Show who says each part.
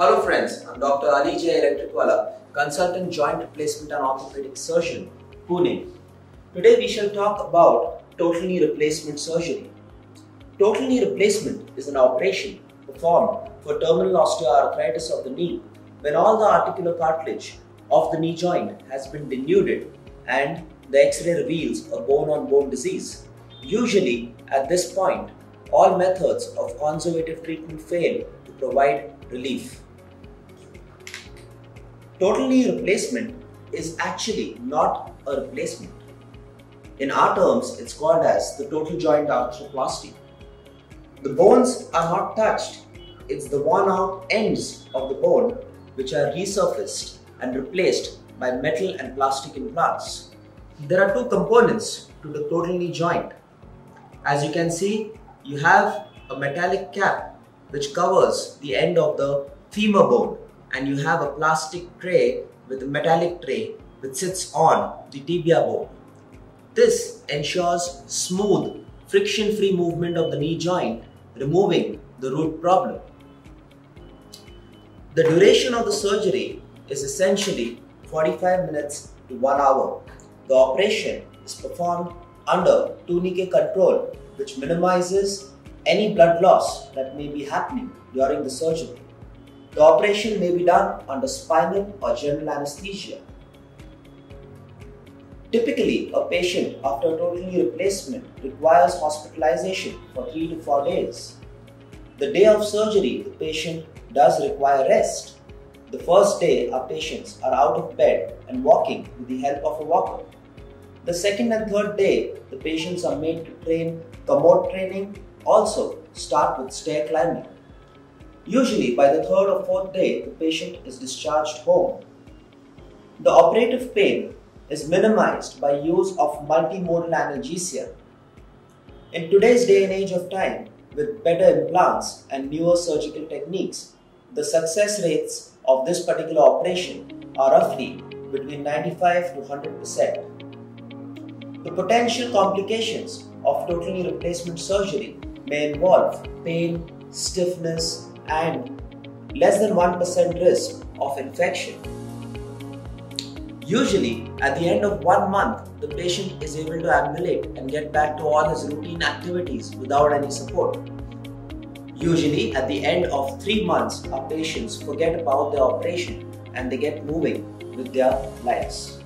Speaker 1: Hello friends, I'm Dr. Ali J. Electricwala, Consultant Joint Replacement and Orthopedic Surgeon, Pune. Today we shall talk about total knee replacement surgery. Total knee replacement is an operation performed for terminal osteoarthritis of the knee when all the articular cartilage of the knee joint has been denuded and the X-ray reveals a bone-on-bone -bone disease. Usually, at this point, all methods of conservative treatment fail to provide relief. Total knee replacement is actually not a replacement. In our terms, it's called as the total joint arthroplasty. The bones are not touched. It's the worn out ends of the bone which are resurfaced and replaced by metal and plastic implants. There are two components to the total knee joint. As you can see, you have a metallic cap which covers the end of the femur bone and you have a plastic tray with a metallic tray which sits on the tibia bone. This ensures smooth, friction-free movement of the knee joint, removing the root problem. The duration of the surgery is essentially 45 minutes to 1 hour. The operation is performed under tourniquet control which minimizes any blood loss that may be happening during the surgery. The operation may be done under spinal or general anesthesia. Typically, a patient after total knee replacement requires hospitalization for 3 to 4 days. The day of surgery, the patient does require rest. The first day, our patients are out of bed and walking with the help of a walker. The second and third day, the patients are made to train commode training, also start with stair climbing. Usually, by the third or fourth day, the patient is discharged home. The operative pain is minimized by use of multimodal analgesia. In today's day and age of time, with better implants and newer surgical techniques, the success rates of this particular operation are roughly between 95 to 100%. The potential complications of total knee replacement surgery may involve pain, stiffness, and less than 1% risk of infection. Usually, at the end of one month, the patient is able to ambulate and get back to all his routine activities without any support. Usually, at the end of three months, our patients forget about their operation and they get moving with their lives.